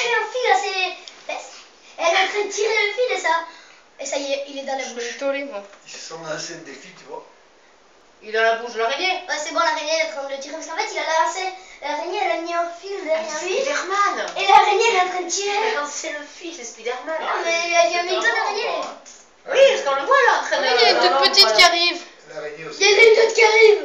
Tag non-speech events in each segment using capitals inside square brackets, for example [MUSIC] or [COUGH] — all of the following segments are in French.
accroché un fil à ses fesses. Elle est en train de tirer le fil et ça. Et ça y est, il est dans la Je bouche. vais toller, moi. Ils se sont lancés un défi, tu vois. Il est dans la bouche de l'araignée. Ouais, c'est bon, l'araignée elle est en train de le tirer parce qu'en fait, il a lancé. L'araignée elle a mis un fil derrière lui. Spiderman. Et l'araignée elle est en train de tirer. Mais non, c'est le fils, c'est Spiderman. Non, mais il y a- il y a mis deux araignées. Oui, parce qu'on le voit là en train de. Il y a une toute petite qui arrive. L'araignée aussi. Il y en a une autre qui arrive.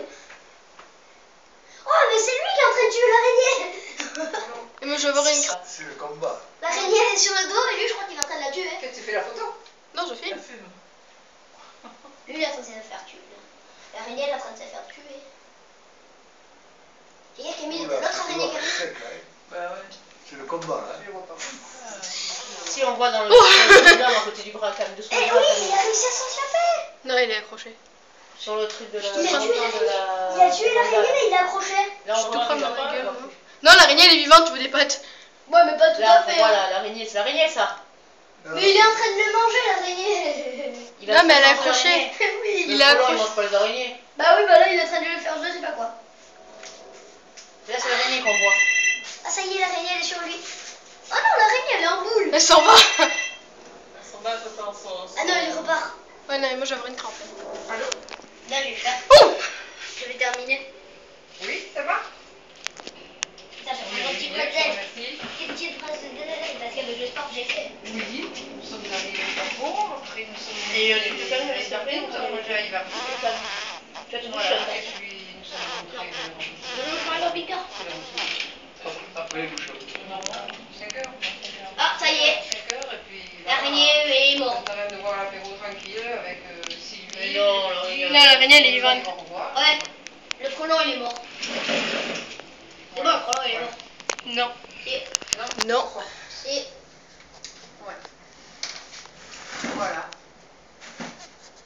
Oh, mais c'est lui qui est en train de tuer l'araignée. Et moi, je une. C'est le combat. L'araignée elle est sur le dos et lui, je crois qu'il est en train de la tuer. Que tu fais la photo? Non, je filme. [LAUGHS] Lui, il est en train de se faire tuer. L'araignée elle est en train de se faire tuer. Il y a Camille, l'autre araignée lourd, qui arrive. c'est sec, là, hein. Bah ouais, C'est le combat là. pas. Si on voit dans le. dans le- à côté du bras, quand même, dessous Eh oui, il a réussi à s'échapper. Non, il est accroché. Sur le truc de la. Il a tué de l'araignée. la- Il a tué l'araignée, mais il est accroché. Là, on Je te voit l'araignée, elle est vivante, tu veux des pattes. Ouais, mais pas tout Là, à fait. hein. voilà, l'araignée, c'est l'araignée ça. Non, Mais il est en train de le manger, l'araignée. [LAUGHS] Il Non, mais elle est mangé accrochée. l'araignée. [LAUGHS] oui. Il frelon, accroché. Il mange pas les araignées. Bah oui, bah là, il est en train de le faire je sais pas quoi. Là, c'est l'araignée qu'on voit. Ah, ça y est, l'araignée, elle est sur lui. Oh non, l'araignée, elle est en boule. Elle s'en va. Elles sont bas, elles sont en Ah non, elle repart. Ouais, non, mais moi, j'ai avoir une crampe. Allô? Faire. Oh Je vais terminer. Oui, ça va Putain, j'ai pris un petit peu de Merci. zèle. Une petite phrase de zèle parce qu'avec le sport que j'ai fait. Oui, nous sommes arrivés au Nous sommes Et, euh, nous avons mangé à Ivar. Tu as Voilà, nous sommes Je veux faire le picard. Après les bouchons. 5 heures. Ah, ça y est. 5 heures, et puis. L'araignée est On morte. est en train de voir l'apéro tranquille avec euh, Sylvie. Non, l'araignée- elle est on va vivante. au revoir. Ouais. Le frelon, il est mort. C'est bon, le frelon, il est mort. Non. Non Non. Ouais. Voilà.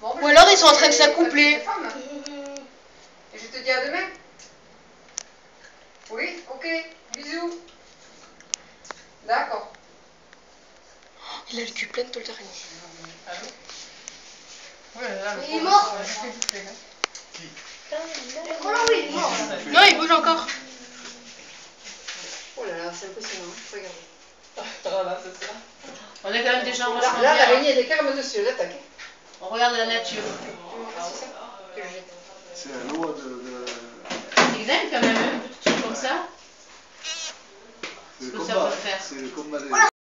Bon, ben, Ou alors, ils sont en train de s'accoupler. Et je te dis à demain. Oui, ok. Bisous. D'accord. Il a le cul plein de. Allô Ouais, là, le Il est mort. fais bouffer, hein. oui, il est mort. Non, il bouge encore. Oh là là, c'est impressionnant. Regardez. Voilà, c'est ça. On est quand même déjà en Là, là l'araignée, elle est carrément dessus, elle attaque. On regarde la nature. C'est ça. C'est la loi de. de... Quand même, un petit truc comme ça. C'est le que ça combat. C'est le combat des.